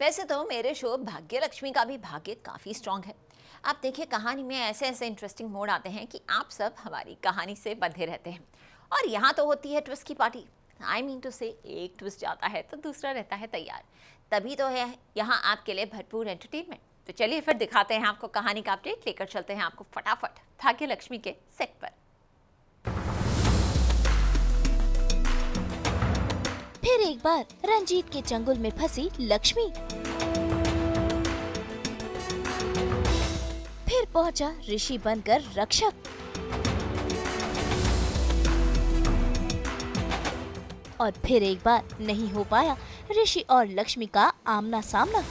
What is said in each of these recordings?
वैसे तो मेरे शो भाग्य लक्ष्मी का भी भाग्य काफ़ी स्ट्रांग है। आप देखिए कहानी में ऐसे ऐसे इंटरेस्टिंग मोड आते हैं कि आप सब हमारी कहानी से बंधे रहते हैं। और यहाँ तो होती है ट्विस्ट की पार्टी आई मीन टू से एक ट्विस्ट जाता है तो दूसरा रहता है तैयार। तभी तो है यहाँ आपके लिए भरपूर एंटरटेनमेंट तो चलिए फिर दिखाते हैं आपको कहानी का अपडेट लेकर चलते हैं आपको फटाफट भाग्य लक्ष्मी के सेट पर। फिर एक बार रंजीत के चंगुल में फंसी लक्ष्मी। फिर पहुँचा ऋषि बनकर रक्षक। और फिर एक बार नहीं हो पाया ऋषि और लक्ष्मी का आमना सामना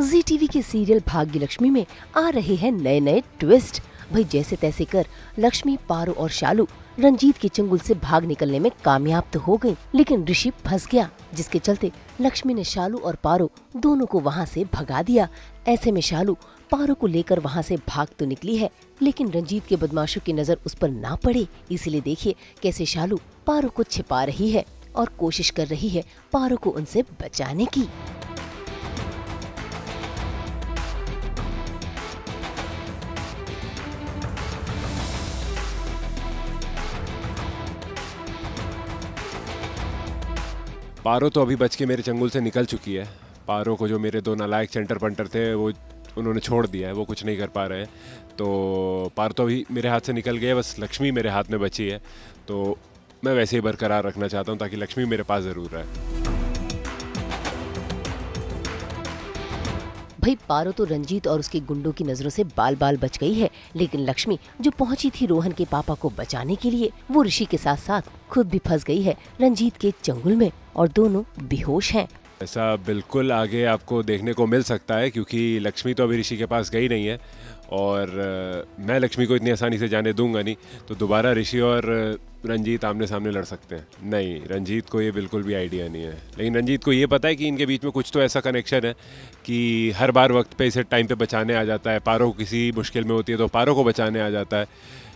जी टीवी के सीरियल भाग्य लक्ष्मी में आ रहे हैं नए नए ट्विस्ट। भाई जैसे तैसे कर लक्ष्मी, पारो और शालू रंजीत के चंगुल से भाग निकलने में कामयाब तो हो गई लेकिन ऋषि फंस गया, जिसके चलते लक्ष्मी ने शालू और पारो दोनों को वहाँ से भगा दिया। ऐसे में शालू पारो को लेकर वहाँ से भाग तो निकली है, लेकिन रंजीत के बदमाशों की नज़र उस पर ना पड़े। इसलिए देखिए कैसे शालू पारो को छिपा रही है और कोशिश कर रही है पारो को उनसे बचाने की। पारो तो अभी बच के मेरे चंगुल से निकल चुकी है। पारो को जो मेरे दो नालायक सेंटर पंटर थे, वो उन्होंने छोड़ दिया है, वो कुछ नहीं कर पा रहे हैं। तो पारो तो अभी मेरे हाथ से निकल गया बस लक्ष्मी मेरे हाथ में बची है। तो मैं वैसे ही बरकरार रखना चाहता हूँ ताकि लक्ष्मी मेरे पास ज़रूर रहे। भाई, पारो तो रंजीत और उसके गुंडों की नज़रों से बाल बाल बच गई है, लेकिन लक्ष्मी, जो पहुँची थी रोहन के पापा को बचाने के लिए, वो ऋषि के साथ साथ खुद भी फंस गई है, रंजीत के चंगुल में। और दोनों बेहोश हैं। ऐसा बिल्कुल आगे आपको देखने को मिल सकता है, क्योंकि लक्ष्मी तो अभी ऋषि के पास गई नहीं है, और मैं लक्ष्मी को इतनी आसानी से जाने दूँगा नहीं तो दोबारा ऋषि और रंजीत आमने सामने लड़ सकते हैं। नहीं, रंजीत को ये बिल्कुल भी आइडिया नहीं है। लेकिन रंजीत को ये पता है कि इनके बीच में कुछ तो ऐसा कनेक्शन है, कि हर बार वक्त पे इसे टाइम पे बचाने आ जाता है। पारो किसी मुश्किल में होती है तो पारो को बचाने आ जाता है।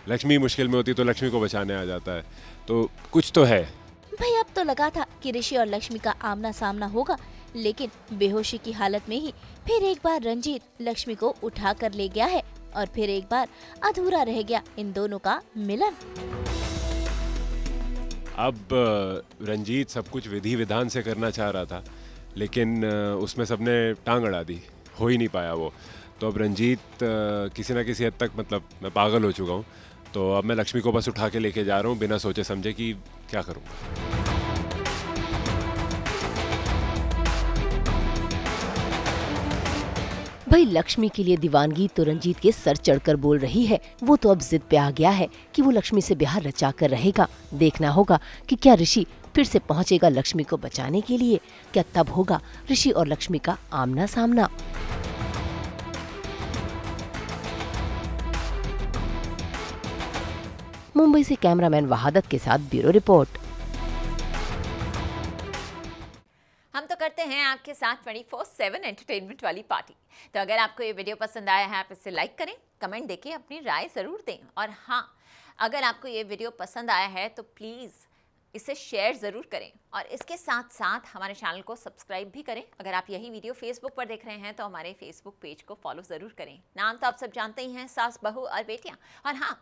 लक्ष्मी मुश्किल में होती है तो लक्ष्मी को बचाने आ जाता है। तो कुछ तो है। भाई अब तो लगा था कि ऋषि और लक्ष्मी का आमना सामना होगा, लेकिन बेहोशी की हालत में ही फिर एक बार रंजीत लक्ष्मी को उठा कर ले गया है और फिर एक बार अधूरा रह गया इन दोनों का मिलन। अब रंजीत सब कुछ विधि विधान से करना चाह रहा था, लेकिन उसमें सबने टांग अड़ा दी, हो ही नहीं पाया वो। तो अब रंजीत किसी ना किसी हद तक मतलब मैं पागल हो चुका हूँ तो अब मैं लक्ष्मी को बस उठा के लेके जा रहा हूँ, बिना सोचे समझे कि क्या करूँगा भाई, लक्ष्मी के लिए दीवानगी तो रंजीत के सर चढ़कर बोल रही है। वो तो अब जिद पे आ गया है कि वो लक्ष्मी से ब्याह रचा कर रहेगा। देखना होगा कि क्या ऋषि फिर से पहुंचेगा लक्ष्मी को बचाने के लिए। क्या तब होगा ऋषि और लक्ष्मी का आमना सामना मुंबई से कैमरामैन वहादत के साथ ब्यूरो रिपोर्ट। हैं आपके साथ 24/7 एंटरटेनमेंट वाली पार्टी। तो अगर आपको ये वीडियो पसंद आया है, आप इसे लाइक करें कमेंट देके अपनी राय ज़रूर दें। और हाँ अगर आपको ये वीडियो पसंद आया है तो प्लीज़ इसे शेयर ज़रूर करें। और इसके साथ साथ हमारे चैनल को सब्सक्राइब भी करें। अगर आप यही वीडियो फेसबुक पर देख रहे हैं तो हमारे फेसबुक पेज को फॉलो ज़रूर करें। नाम तो आप सब जानते ही हैं, सास, बहू और बेटियाँ। और हाँ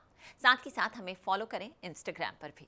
साथ ही साथ हमें फॉलो करें इंस्टाग्राम पर भी।